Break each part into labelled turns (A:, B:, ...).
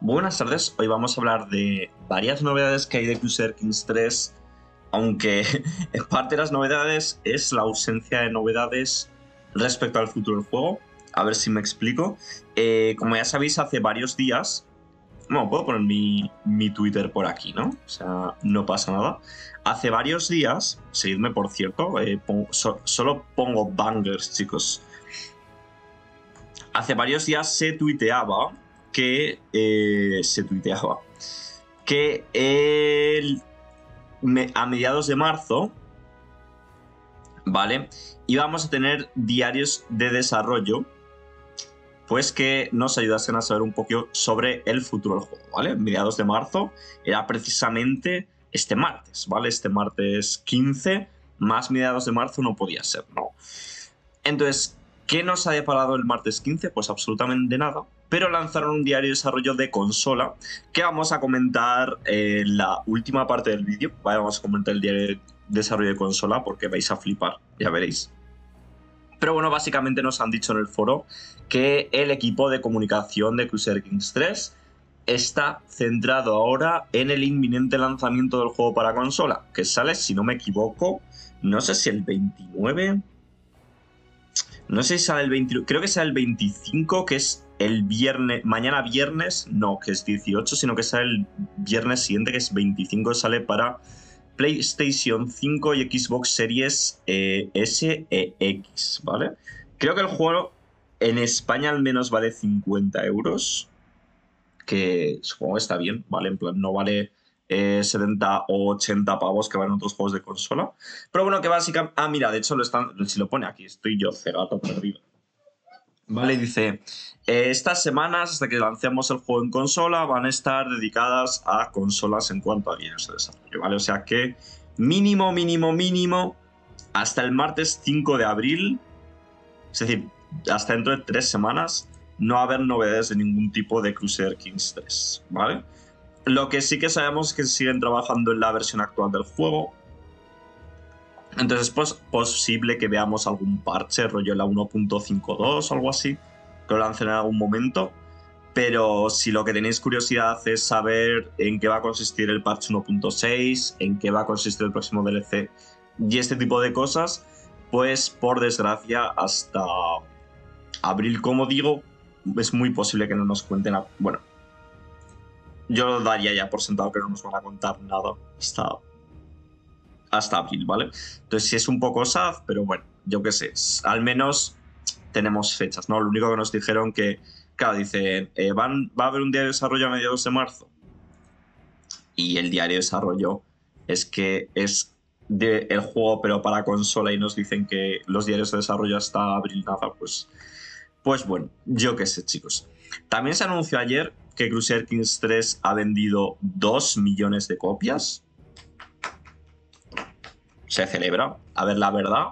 A: Buenas tardes, hoy vamos a hablar de varias novedades que hay de Crusader Kings 3, aunque parte de las novedades es la ausencia de novedades respecto al futuro del juego. A ver si me explico. Eh, como ya sabéis, hace varios días, bueno, puedo poner mi, Twitter por aquí, ¿no? O sea, no pasa nada. Hace varios días, seguidme por cierto, eh, solo pongo bangers, chicos. Hace varios días se tuiteaba que eh, se tuiteaba que a mediados de marzo, ¿vale? Íbamos a tener diarios de desarrollo, pues que nos ayudasen a saber un poquito sobre el futuro del juego, ¿vale? Mediados de marzo era precisamente este martes, ¿vale? Este martes 15, más mediados de marzo no podía ser, ¿no? Entonces, ¿qué nos ha deparado el martes 15? Pues absolutamente nada, pero lanzaron un diario de desarrollo de consola que vamos a comentar en la última parte del vídeo. Vamos a comentar el diario de desarrollo de consola porque vais a flipar, ya veréis. Pero bueno, básicamente nos han dicho en el foro que el equipo de comunicación de Crusader Kings 3 está centrado ahora en el inminente lanzamiento del juego para consola, que sale, si no me equivoco, no sé si el 29, no sé si sale el 29, creo que sale el 25, que es el viernes, mañana viernes, no, que es 18, sino que sale el viernes siguiente, que es 25, sale para PlayStation 5 y Xbox Series eh, S e X, ¿vale? Creo que el juego en España al menos vale 50 euros, que supongo que está bien, ¿vale? En plan, no vale 70 eh, o 80 pavos que van en otros juegos de consola. Pero bueno, que básicamente... Ah, mira, de hecho, lo están, si lo pone aquí, estoy yo cegato perdido. Vale, dice, eh, estas semanas hasta que lancemos el juego en consola van a estar dedicadas a consolas en cuanto a días de desarrollo, ¿vale? O sea que mínimo, mínimo, mínimo, hasta el martes 5 de abril, es decir, hasta dentro de tres semanas, no va a haber novedades de ningún tipo de Crusader Kings 3, ¿vale? Lo que sí que sabemos es que siguen trabajando en la versión actual del juego, entonces es pues, posible que veamos algún parche, rollo la 1.52 o algo así, que lo lancen en algún momento. Pero si lo que tenéis curiosidad es saber en qué va a consistir el parche 1.6, en qué va a consistir el próximo DLC y este tipo de cosas, pues por desgracia hasta abril, como digo, es muy posible que no nos cuenten... Bueno, yo daría ya por sentado que no nos van a contar nada hasta hasta abril, ¿vale? Entonces sí es un poco sad, pero bueno, yo qué sé, al menos tenemos fechas, ¿no? Lo único que nos dijeron que, claro, dice, eh, van, va a haber un diario de desarrollo a mediados de marzo. Y el diario de desarrollo es que es de el juego, pero para consola, y nos dicen que los diarios de desarrollo hasta abril nada, pues, pues bueno, yo qué sé, chicos. También se anunció ayer que Crusader Kings 3 ha vendido 2 millones de copias se celebra. A ver, la verdad,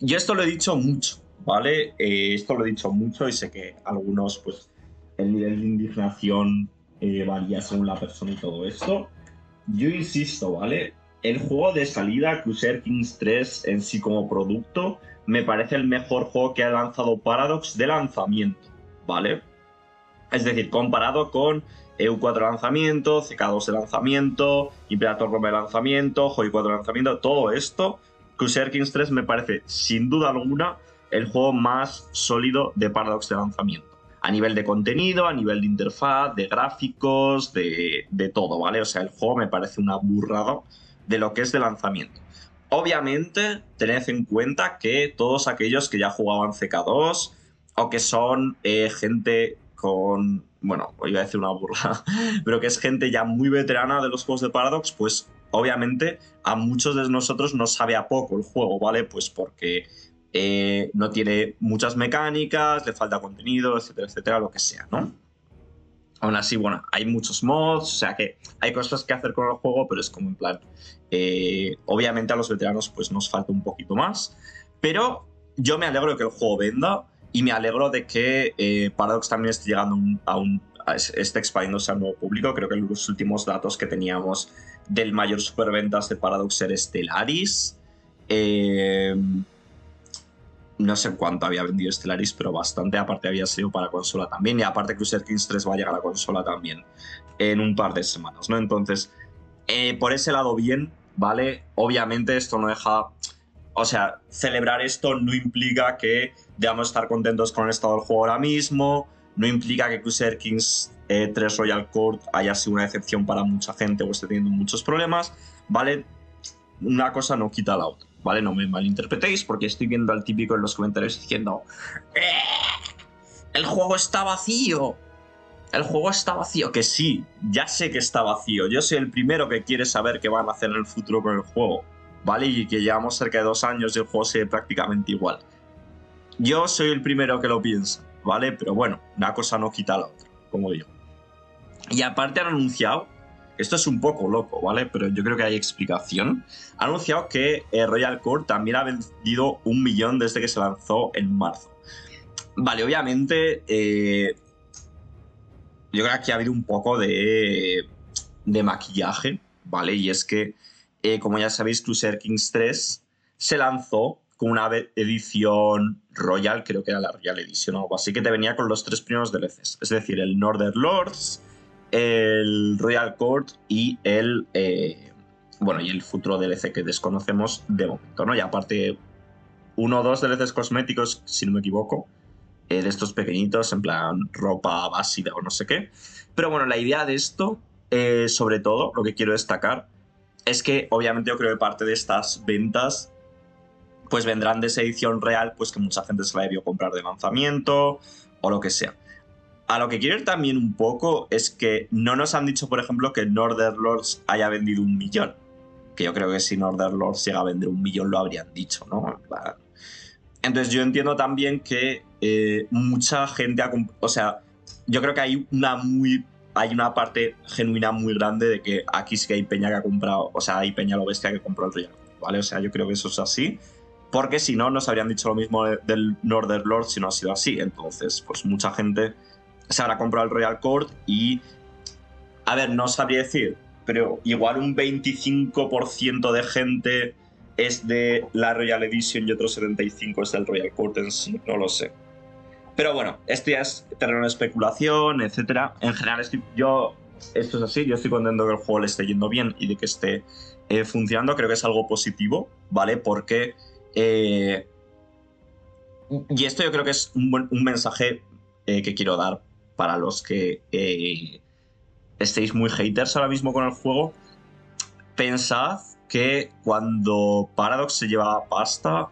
A: yo esto lo he dicho mucho, ¿vale? Eh, esto lo he dicho mucho y sé que algunos, pues, el nivel de indignación eh, varía según la persona y todo esto. Yo insisto, ¿vale? El juego de salida, Crusader Kings 3 en sí como producto, me parece el mejor juego que ha lanzado Paradox de lanzamiento, ¿vale? Es decir, comparado con EU4 de lanzamiento, CK2 de lanzamiento, Imperator Rome de lanzamiento, Joy 4 de lanzamiento, todo esto, Crusader Kings 3 me parece sin duda alguna el juego más sólido de Paradox de lanzamiento. A nivel de contenido, a nivel de interfaz, de gráficos, de, de todo, ¿vale? O sea, el juego me parece una burrada de lo que es de lanzamiento. Obviamente, tened en cuenta que todos aquellos que ya jugaban CK2 o que son eh, gente con, bueno, iba a decir una burla, pero que es gente ya muy veterana de los juegos de Paradox, pues obviamente a muchos de nosotros nos sabe a poco el juego, ¿vale? Pues porque eh, no tiene muchas mecánicas, le falta contenido, etcétera, etcétera, lo que sea, ¿no? Aún así, bueno, hay muchos mods, o sea que hay cosas que hacer con el juego, pero es como en plan, eh, obviamente a los veteranos pues nos falta un poquito más, pero yo me alegro de que el juego venda, y me alegro de que eh, Paradox también esté llegando a un, esté expandiéndose al nuevo público. Creo que los últimos datos que teníamos del mayor superventas de Paradox era Stellaris. Eh, no sé cuánto había vendido Stellaris, pero bastante. Aparte había sido para consola también. Y aparte Crusader Kings 3 va a llegar a consola también en un par de semanas, ¿no? Entonces, eh, por ese lado bien, ¿vale? Obviamente esto no deja... O sea, celebrar esto no implica que debamos estar contentos con el estado del juego ahora mismo, no implica que Crusader Kings 3 eh, Royal Court haya sido una decepción para mucha gente o esté teniendo muchos problemas, ¿vale? Una cosa no quita la otra. ¿vale? No me malinterpretéis porque estoy viendo al típico en los comentarios diciendo eh, el juego está vacío. El juego está vacío. Que sí, ya sé que está vacío. Yo soy el primero que quiere saber qué van a hacer en el futuro con el juego. ¿Vale? Y que llevamos cerca de dos años y el juego sigue prácticamente igual. Yo soy el primero que lo piensa, ¿vale? Pero bueno, una cosa no quita la otra, como digo. Y aparte han anunciado esto es un poco loco, ¿vale? Pero yo creo que hay explicación. Ha anunciado que eh, Royal Core también ha vendido un millón desde que se lanzó en marzo. Vale, obviamente. Eh, yo creo que aquí ha habido un poco de, de maquillaje, ¿vale? Y es que, eh, como ya sabéis, Crusader Kings 3 se lanzó con una edición Royal, creo que era la Royal Edition o algo así, que te venía con los tres primeros DLCs. Es decir, el Northern Lords, el Royal Court y el. Eh, bueno, y el futuro DLC que desconocemos de momento, ¿no? Y aparte, uno o dos DLCs cosméticos, si no me equivoco, eh, de estos pequeñitos, en plan ropa básica o no sé qué. Pero bueno, la idea de esto, sobre todo, lo que quiero destacar, es que obviamente yo creo que parte de estas ventas pues vendrán de esa edición real, pues que mucha gente se la debió comprar de lanzamiento o lo que sea. A lo que quiero ir también un poco es que no nos han dicho, por ejemplo, que Northern Lords haya vendido un millón. Que yo creo que si Northern Lords llega a vender un millón lo habrían dicho, ¿no? Entonces yo entiendo también que eh, mucha gente ha... O sea, yo creo que hay una muy... Hay una parte genuina muy grande de que aquí sí que hay peña que ha comprado, o sea, hay peña lo bestia que compró el Royal, ¿vale? O sea, yo creo que eso es así porque si no nos habrían dicho lo mismo del Northern Lords si no ha sido así. Entonces, pues mucha gente se habrá comprado el Royal Court y, a ver, no sabría decir, pero igual un 25% de gente es de la Royal Edition y otro 75% es del Royal Court en sí, no lo sé. Pero bueno, esto ya es terreno de especulación, etc. En general, yo, esto es así, yo estoy contento que el juego le esté yendo bien y de que esté eh, funcionando, creo que es algo positivo, ¿vale? Porque... Eh, y esto yo creo que es un, mensaje eh, que quiero dar para los que estéis muy haters ahora mismo con el juego, pensad que cuando Paradox se lleva pasta,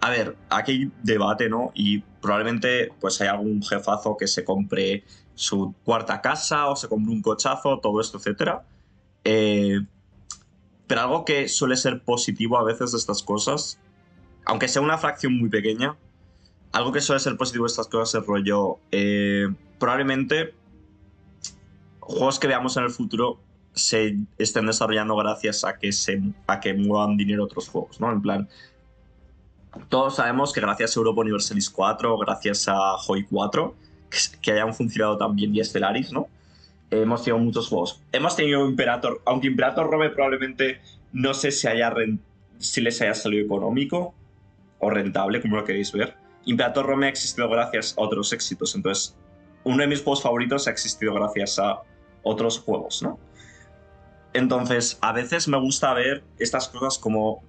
A: a ver, aquí hay debate, ¿no? Y probablemente pues hay algún jefazo que se compre su cuarta casa o se compre un cochazo, todo esto, etc. Eh, pero algo que suele ser positivo a veces de estas cosas, aunque sea una fracción muy pequeña, algo que suele ser positivo de estas cosas es rollo. Eh, probablemente juegos que veamos en el futuro se estén desarrollando gracias a que se a que muevan dinero otros juegos, ¿no? En plan. Todos sabemos que gracias a Europa Universalis 4, gracias a Hoi 4, que, hayan funcionado también y Stellaris, ¿no? hemos tenido muchos juegos. Hemos tenido Imperator, aunque Imperator Rome probablemente no sé si, haya si les haya salido económico o rentable, como lo queréis ver. Imperator Rome ha existido gracias a otros éxitos. Entonces, uno de mis juegos favoritos ha existido gracias a otros juegos, ¿no? Entonces, a veces me gusta ver estas cosas como.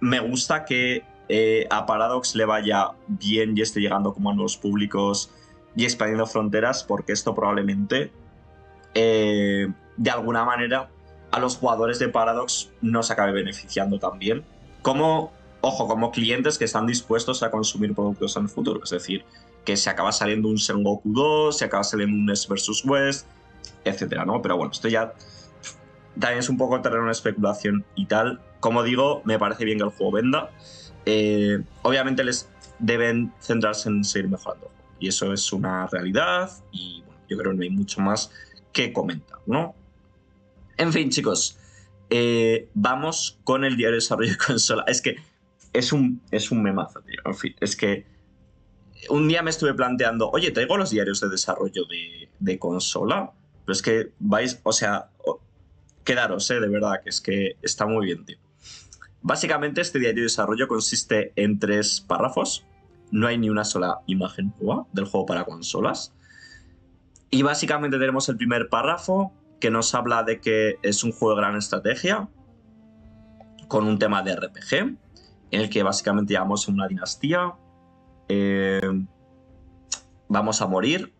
A: Me gusta que eh, a Paradox le vaya bien y esté llegando como a nuevos públicos y expandiendo fronteras, porque esto probablemente, eh, de alguna manera, a los jugadores de Paradox no se acabe beneficiando también. Como ojo, como clientes que están dispuestos a consumir productos en el futuro. Es decir, que se acaba saliendo un Sengoku 2, se acaba saliendo un East vs. West, etcétera, ¿no? Pero bueno, esto ya también es un poco terreno de especulación y tal. Como digo, me parece bien que el juego venda. Eh, obviamente les deben centrarse en seguir mejorando. Y eso es una realidad y bueno, yo creo que no hay mucho más que comentar, ¿no? En fin, chicos, eh, vamos con el diario de desarrollo de consola. Es que es un, es un memazo, tío. En fin, es que un día me estuve planteando, oye, traigo los diarios de desarrollo de, consola. Pero es que vais, o sea, quedaros, ¿eh? De verdad, que es que está muy bien, tío. Básicamente este diario de desarrollo consiste en tres párrafos. No hay ni una sola imagen nueva del juego para consolas. Y básicamente tenemos el primer párrafo que nos habla de que es un juego de gran estrategia con un tema de RPG en el que básicamente llevamos una dinastía. Eh, vamos a morir,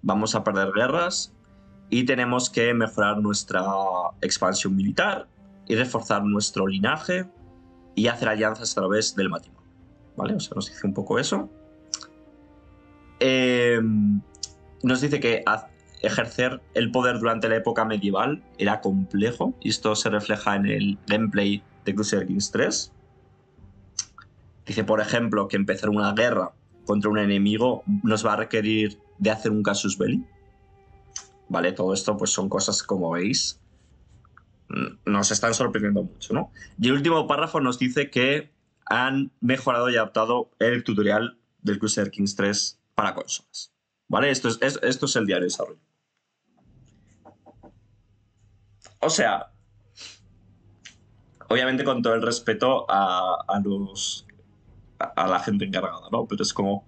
A: vamos a perder guerras y tenemos que mejorar nuestra expansión militar y reforzar nuestro linaje y hacer alianzas a través del matrimonio. ¿Vale? O sea, nos dice un poco eso. Eh, nos dice que ejercer el poder durante la época medieval era complejo y esto se refleja en el gameplay de Crusader Kings 3. Dice, por ejemplo, que empezar una guerra contra un enemigo nos va a requerir de hacer un casus belli. ¿Vale? Todo esto pues son cosas como veis nos están sorprendiendo mucho, ¿no? Y el último párrafo nos dice que han mejorado y adaptado el tutorial del Crusader Kings 3 para consolas. ¿Vale? Esto es, esto es el diario de desarrollo. O sea, obviamente con todo el respeto a, los a, la gente encargada, ¿no? Pero es como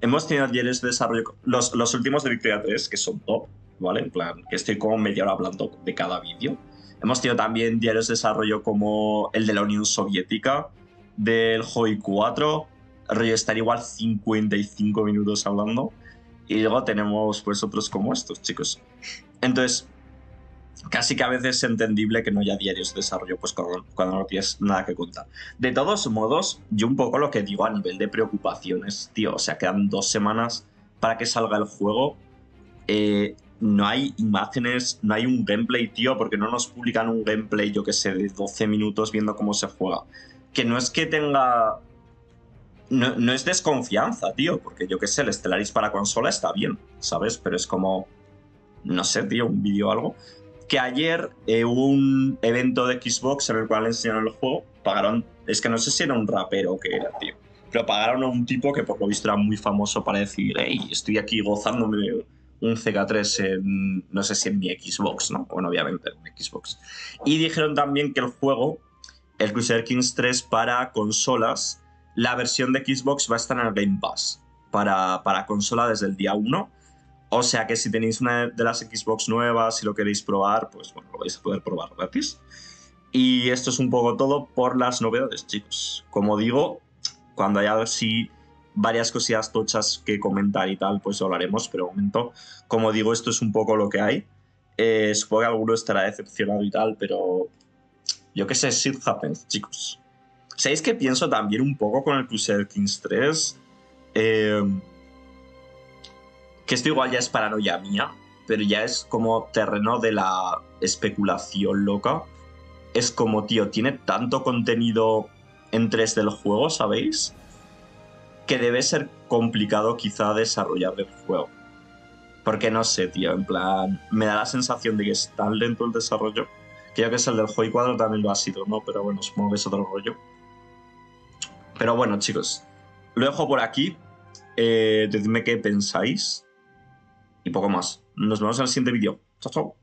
A: hemos tenido diarios de desarrollo los, los últimos de Victoria 3 que son top, ¿vale? En plan, que estoy como media hora hablando de cada vídeo Hemos tenido también diarios de desarrollo como el de la Unión Soviética, del HOI 4, rollo estar igual 55 minutos hablando. Y luego tenemos pues otros como estos, chicos. Entonces, casi que a veces es entendible que no haya diarios de desarrollo pues cuando, cuando, no tienes nada que contar. De todos modos, yo un poco lo que digo a nivel de preocupaciones, tío, o sea, quedan dos semanas para que salga el juego. Eh, no hay imágenes, no hay un gameplay, tío, porque no nos publican un gameplay, yo que sé, de 12 minutos viendo cómo se juega. Que no es que tenga. No, es desconfianza, tío, porque yo que sé, el Stellaris para consola está bien, ¿sabes? Pero es como. No sé, tío, un vídeo o algo. Que ayer eh, hubo un evento de Xbox en el cual enseñaron el juego. Pagaron. Es que no sé si era un rapero o era, tío. Pero pagaron a un tipo que por lo visto era muy famoso para decir, hey, estoy aquí gozándome un CK3 en, no sé si en mi Xbox, ¿no? Bueno, obviamente en Xbox. Y dijeron también que el juego, el Crusader Kings 3 para consolas, la versión de Xbox va a estar en el Game Pass para, para consola desde el día 1. O sea que si tenéis una de las Xbox nuevas y lo queréis probar, pues bueno, lo vais a poder probar gratis. Y esto es un poco todo por las novedades, chicos. Como digo, cuando haya así varias cosillas tochas que comentar y tal, pues hablaremos, pero de momento, como digo, esto es un poco lo que hay. Eh, supongo que alguno estará decepcionado y tal, pero yo qué sé, shit happens, chicos. ¿Sabéis que pienso también un poco con el Crusader Kings 3? Eh, que esto igual ya es paranoia mía, pero ya es como terreno de la especulación loca. Es como, tío, tiene tanto contenido en 3 del juego, ¿sabéis? Que debe ser complicado quizá desarrollar el juego. Porque no sé, tío, en plan, me da la sensación de que es tan lento el desarrollo, que yo que es el del Joy 4 también lo ha sido, ¿no? Pero bueno, supongo que es otro rollo. Pero bueno, chicos, lo dejo por aquí. Eh, decidme qué pensáis. Y poco más. Nos vemos en el siguiente vídeo. Chao, chao.